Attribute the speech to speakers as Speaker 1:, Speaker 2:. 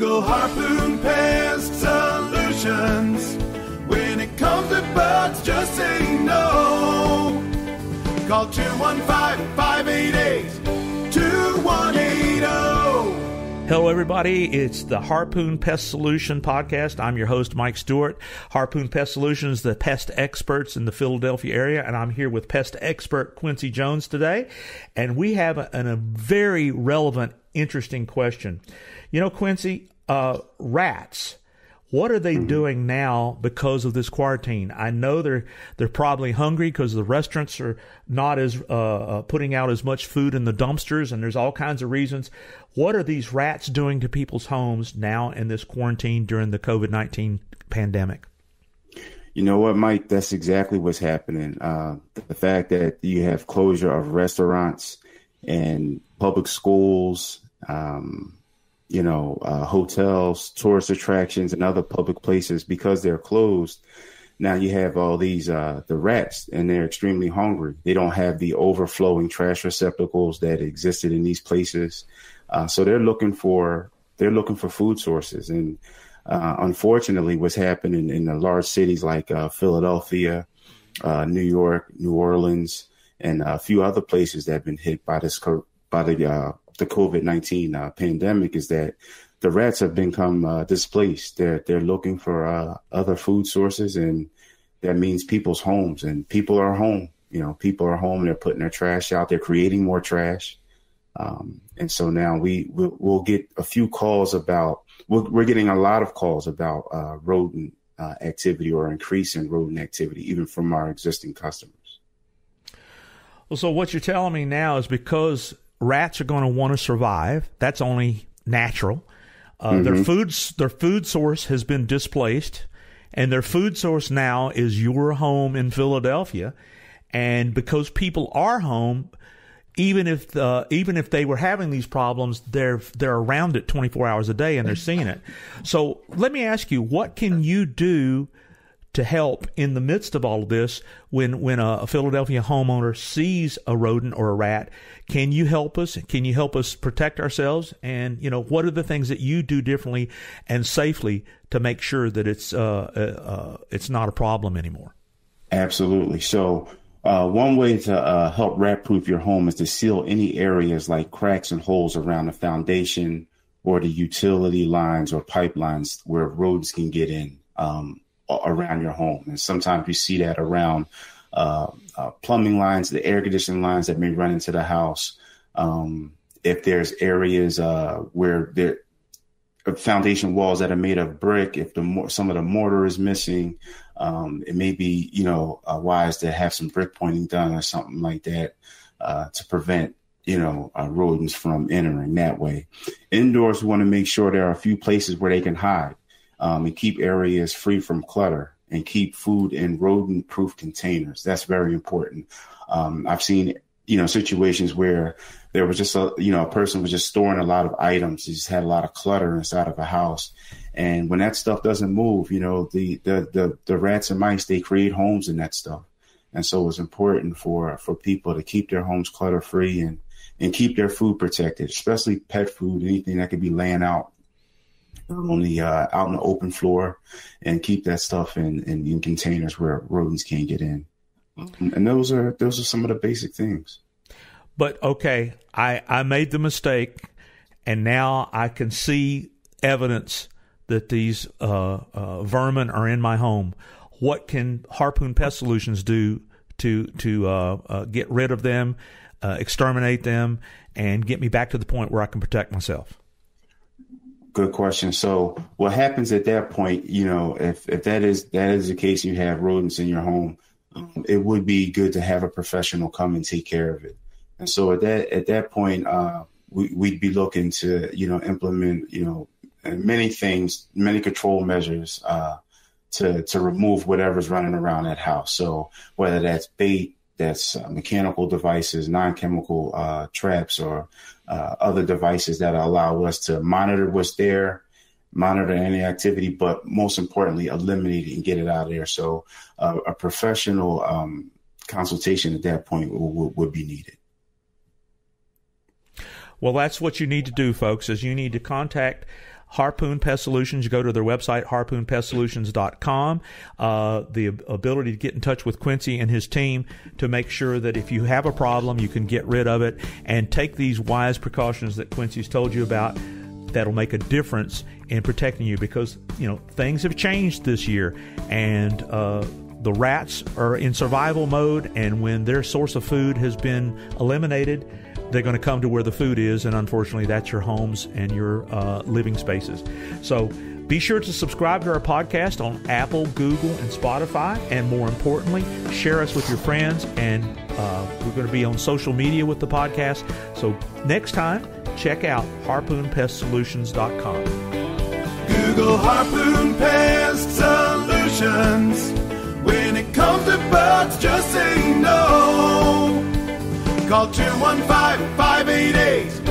Speaker 1: Google Harpoon Pest Solutions. When it comes to bugs, just say no. Call 215
Speaker 2: Hello, everybody. It's the Harpoon Pest Solution podcast. I'm your host, Mike Stewart. Harpoon Pest Solutions, the pest experts in the Philadelphia area, and I'm here with pest expert Quincy Jones today. And we have a, a very relevant, interesting question. You know, Quincy, uh, rats what are they doing now because of this quarantine? I know they're they're probably hungry because the restaurants are not as uh, uh, putting out as much food in the dumpsters, and there's all kinds of reasons. What are these rats doing to people's homes now in this quarantine during the COVID nineteen pandemic?
Speaker 3: You know what, Mike? That's exactly what's happening. Uh, the fact that you have closure of restaurants and public schools. Um, you know, uh, hotels, tourist attractions, and other public places because they're closed. Now you have all these uh, the rats, and they're extremely hungry. They don't have the overflowing trash receptacles that existed in these places, uh, so they're looking for they're looking for food sources. And uh, unfortunately, what's happening in the large cities like uh, Philadelphia, uh, New York, New Orleans, and a few other places that have been hit by this by the the COVID nineteen uh, pandemic is that the rats have become uh, displaced. They're they're looking for uh, other food sources, and that means people's homes. And people are home. You know, people are home. They're putting their trash out. They're creating more trash. Um, and so now we we'll, we'll, get a few calls about. We're, we're getting a lot of calls about uh, rodent uh, activity or increase in rodent activity, even from our existing customers.
Speaker 2: Well, so what you're telling me now is because rats are going to want to survive. That's only natural. Uh, mm-hmm. Their food their food source has been displaced, and their food source now is your home in Philadelphia. And because people are home, even if uh, even if they were having these problems, they're they're around it 24 hours a day and they're seeing it. So let me ask you, what can you do to help in the midst of all of this when when a, Philadelphia homeowner sees a rodent or a rat. Can you help us? Can you help us protect ourselves? And you know what are the things that you do differently and safely to make sure that it's uh, uh, uh it's not a problem anymore?
Speaker 3: Absolutely. So uh, one way to uh, help rat proof your home is to seal any areas like cracks and holes around the foundation or the utility lines or pipelines where rodents can get in. Um, around your home. And sometimes you see that around uh, uh, plumbing lines, the air conditioning lines that may run into the house. Um, if there's areas uh, where there uh, foundation walls that are made of brick, if the some of the mortar is missing, um, it may be you know uh, wise to have some brick pointing done or something like that uh, to prevent you know rodents from entering that way. Indoors, we want to make sure there are a few places where they can hide um, and keep areas free from clutter and keep food in rodent proof containers. That's very important. Um, I've seen, you know, situations where there was just a, you know, a person was just storing a lot of items. He just had a lot of clutter inside of a house. And when that stuff doesn't move, you know, the, the, the, the rats and mice, they create homes in that stuff. And so it's important for, for people to keep their homes clutter free and, and keep their food protected, especially pet food, anything that could be laying out on the uh, out in the open floor and keep that stuff in, in, in containers where rodents can't get in. And those are those are some of the basic things.
Speaker 2: But okay, I I made the mistake, and now I can see evidence that these uh, uh, vermin are in my home. What can Harpoon Pest Solutions do to to uh, uh, get rid of them, uh, exterminate them, and get me back to the point where I can protect myself?
Speaker 3: Good question. So what happens at that point, you know, if, if that is that is the case, you have rodents in your home, um, it would be good to have a professional come and take care of it. And so at that at that point, uh, we, we'd be looking to, you know, implement, you know, many things, many control measures uh, to to remove whatever's running around that house. So whether that's bait, that's uh, mechanical devices, non-chemical uh, traps, or uh, other devices that allow us to monitor what's there, monitor any activity, but most importantly, eliminate it and get it out of there. So uh, a professional um, consultation at that point would, would be needed.
Speaker 2: Well, that's what you need to do, folks. Is you need to contact Harpoon Pest Solutions. You go to their website, harpoonpestsolutions.com. Uh, the ability to get in touch with Quincy and his team to make sure that if you have a problem, you can get rid of it and take these wise precautions that Quincy's told you about that'll make a difference in protecting you because, you know, things have changed this year and, uh, the rats are in survival mode, and when their source of food has been eliminated, they're going to come to where the food is, and unfortunately, that's your homes and your uh, living spaces. So be sure to subscribe to our podcast on Apple, Google, and Spotify. And more importantly, share us with your friends. And uh, we're going to be on social media with the podcast. So next time, check out harpoonpestsolutions.com.
Speaker 1: Google Harpoon Pest Solutions. Bugs, just say no. Call 215 588 2180.